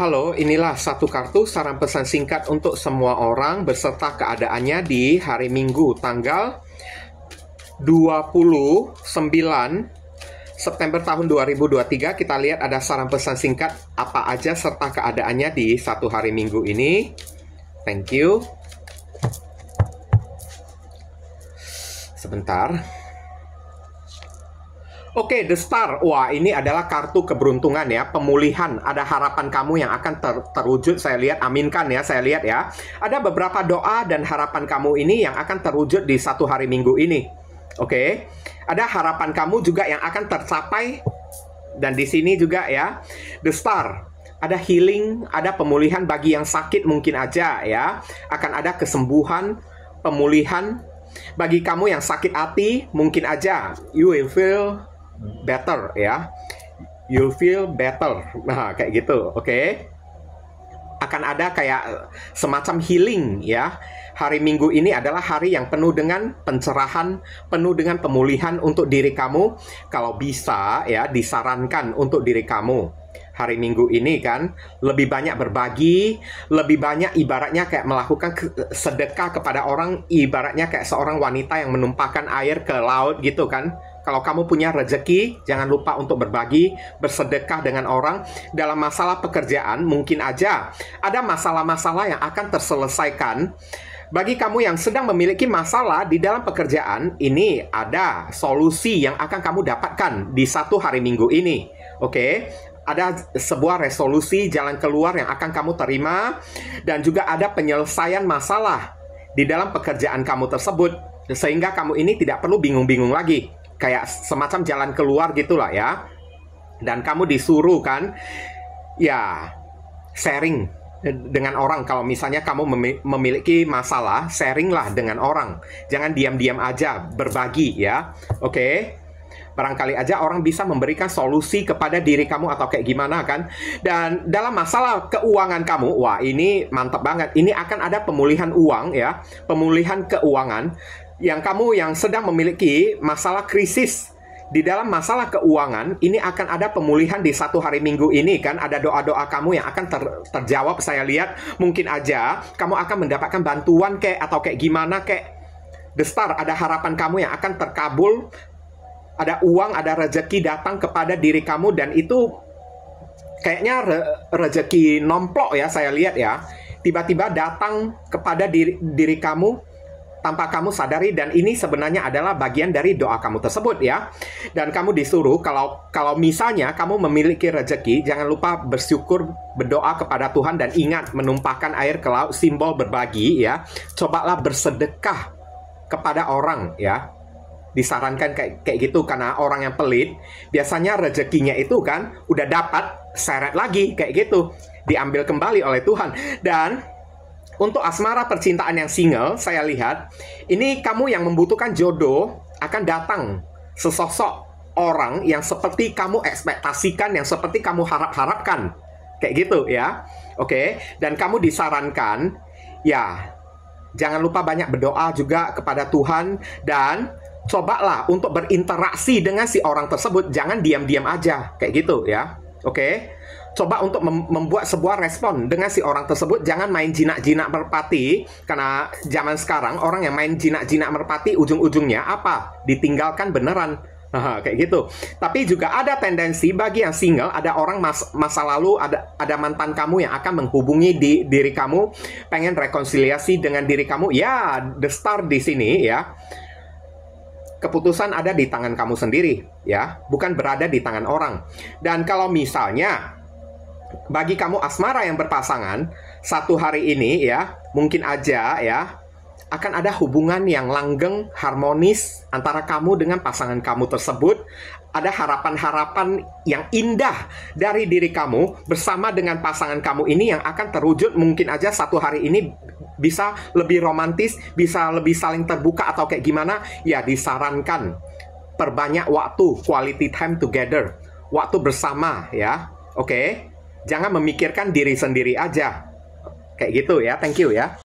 Halo, inilah satu kartu saran pesan singkat untuk semua orang beserta keadaannya di hari Minggu tanggal 29 September tahun 2023 kita lihat ada saran pesan singkat apa aja serta keadaannya di satu hari Minggu ini. Thank you. Sebentar. Oke, The Star. Wah, ini adalah kartu keberuntungan ya, pemulihan. Ada harapan kamu yang akan ter terwujud. Saya lihat, aminkan ya, saya lihat ya. Ada beberapa doa dan harapan kamu ini yang akan terwujud di satu hari minggu ini. Oke, ada harapan kamu juga yang akan tercapai. Dan di sini juga ya, The Star. Ada healing, ada pemulihan bagi yang sakit mungkin aja ya. Akan ada kesembuhan, pemulihan. Bagi kamu yang sakit hati, mungkin aja you will feel better ya. You'll feel better. Nah, kayak gitu, oke? Okay? Akan ada kayak semacam healing ya. Hari Minggu ini adalah hari yang penuh dengan pencerahan, penuh dengan pemulihan untuk diri kamu. Kalau bisa ya, disarankan untuk diri kamu hari Minggu ini kan lebih banyak berbagi, lebih banyak ibaratnya kayak melakukan sedekah kepada orang, ibaratnya kayak seorang wanita yang menumpahkan air ke laut gitu kan. Kalau kamu punya rezeki, jangan lupa untuk berbagi, bersedekah dengan orang. Dalam masalah pekerjaan, mungkin aja ada masalah-masalah yang akan terselesaikan. Bagi kamu yang sedang memiliki masalah di dalam pekerjaan, ini ada solusi yang akan kamu dapatkan di satu hari minggu ini. Oke, ada sebuah resolusi jalan keluar yang akan kamu terima dan juga ada penyelesaian masalah di dalam pekerjaan kamu tersebut sehingga kamu ini tidak perlu bingung-bingung lagi kayak semacam jalan keluar gitulah ya. Dan kamu disuruh kan ya sharing dengan orang kalau misalnya kamu memiliki masalah, sharinglah dengan orang. Jangan diam-diam aja, berbagi ya. Oke. Okay? Barangkali aja orang bisa memberikan solusi kepada diri kamu atau kayak gimana kan. Dan dalam masalah keuangan kamu, wah ini mantap banget. Ini akan ada pemulihan uang ya, pemulihan keuangan yang kamu yang sedang memiliki masalah krisis. Di dalam masalah keuangan ini akan ada pemulihan di satu hari minggu ini kan? Ada doa-doa kamu yang akan ter, terjawab saya lihat. Mungkin aja kamu akan mendapatkan bantuan kayak atau kayak gimana kayak the star ada harapan kamu yang akan terkabul. Ada uang ada rezeki datang kepada diri kamu dan itu kayaknya re, rezeki nomplok ya saya lihat ya. Tiba-tiba datang kepada diri diri kamu tanpa kamu sadari dan ini sebenarnya adalah bagian dari doa kamu tersebut ya. Dan kamu disuruh kalau kalau misalnya kamu memiliki rezeki, jangan lupa bersyukur, berdoa kepada Tuhan dan ingat menumpahkan air ke laut simbol berbagi ya. Cobalah bersedekah kepada orang ya. Disarankan kayak kayak gitu karena orang yang pelit biasanya rezekinya itu kan udah dapat seret lagi kayak gitu diambil kembali oleh Tuhan dan untuk asmara percintaan yang single, saya lihat ini kamu yang membutuhkan jodoh akan datang sesosok orang yang seperti kamu ekspektasikan, yang seperti kamu harap-harapkan. Kayak gitu ya. Oke, dan kamu disarankan ya jangan lupa banyak berdoa juga kepada Tuhan dan cobalah untuk berinteraksi dengan si orang tersebut, jangan diam-diam aja kayak gitu ya. Oke coba untuk mem membuat sebuah respon dengan si orang tersebut jangan main jinak-jinak merpati karena zaman sekarang orang yang main jinak-jinak merpati ujung-ujungnya apa ditinggalkan beneran Nah, kayak gitu. Tapi juga ada tendensi bagi yang single, ada orang mas masa lalu, ada ada mantan kamu yang akan menghubungi di diri kamu, pengen rekonsiliasi dengan diri kamu. Ya, the star di sini ya. Keputusan ada di tangan kamu sendiri, ya, bukan berada di tangan orang. Dan kalau misalnya bagi kamu asmara yang berpasangan, satu hari ini ya, mungkin aja ya, akan ada hubungan yang langgeng, harmonis antara kamu dengan pasangan kamu tersebut. Ada harapan-harapan yang indah dari diri kamu bersama dengan pasangan kamu ini yang akan terwujud mungkin aja satu hari ini bisa lebih romantis, bisa lebih saling terbuka atau kayak gimana, ya disarankan perbanyak waktu quality time together, waktu bersama ya. Oke. Okay? Jangan memikirkan diri sendiri aja. Kayak gitu ya. Thank you ya.